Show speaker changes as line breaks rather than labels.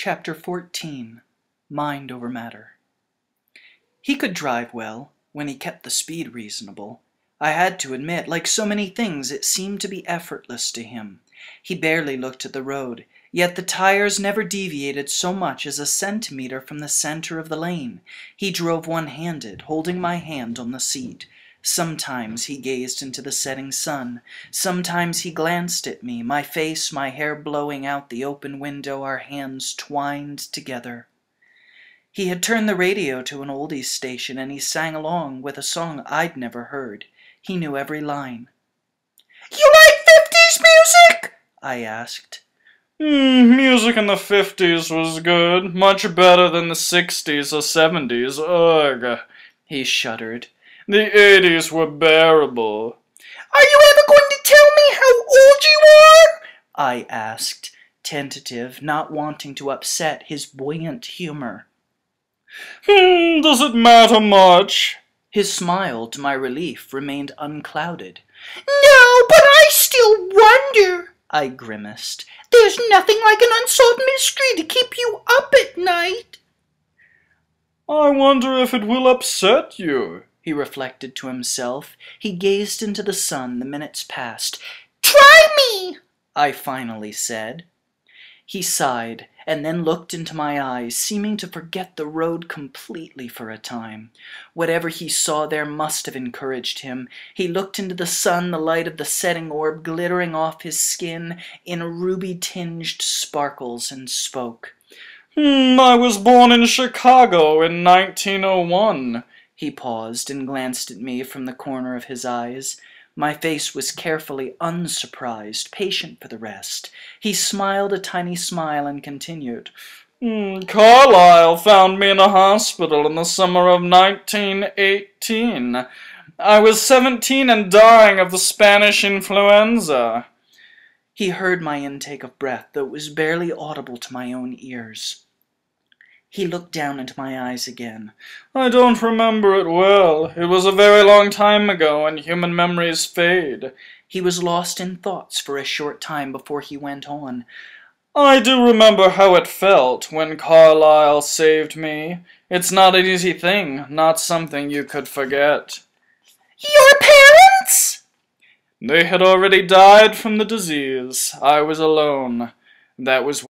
Chapter 14 Mind Over Matter He could drive well, when he kept the speed reasonable. I had to admit, like so many things, it seemed to be effortless to him. He barely looked at the road, yet the tires never deviated so much as a centimeter from the center of the lane. He drove one-handed, holding my hand on the seat. Sometimes he gazed into the setting sun. Sometimes he glanced at me, my face, my hair blowing out the open window, our hands twined together. He had turned the radio to an oldies station and he sang along with a song I'd never heard. He knew every line.
You like 50s music?
I asked.
Mm, music in the 50s was good, much better than the 60s or 70s. Ugh.
He shuddered.
The 80s were bearable.
Are you ever going to tell me how old you are?
I asked, tentative, not wanting to upset his buoyant humor.
Hmm, does it matter much?
His smile, to my relief, remained unclouded.
No, but I still wonder,
I grimaced.
There's nothing like an unsolved mystery to keep you up at night.
I wonder if it will upset you,
he reflected to himself. He gazed into the sun, the minutes passed.
Try me,
I finally said. He sighed, and then looked into my eyes, seeming to forget the road completely for a time. Whatever he saw there must have encouraged him. He looked into the sun, the light of the setting orb glittering off his skin in ruby-tinged sparkles, and spoke.
Hmm, I was born in Chicago in 1901.
He paused and glanced at me from the corner of his eyes. My face was carefully unsurprised, patient for the rest. He smiled a tiny smile and continued.
Mm, Carlisle found me in a hospital in the summer of 1918. I was 17 and dying of the Spanish influenza.
He heard my intake of breath, though it was barely audible to my own ears. He looked down into my eyes again.
I don't remember it well. It was a very long time ago, and human memories fade.
He was lost in thoughts for a short time before he went on.
I do remember how it felt when Carlisle saved me. It's not an easy thing, not something you could forget.
Your parents?
They had already died from the disease. I was alone. That was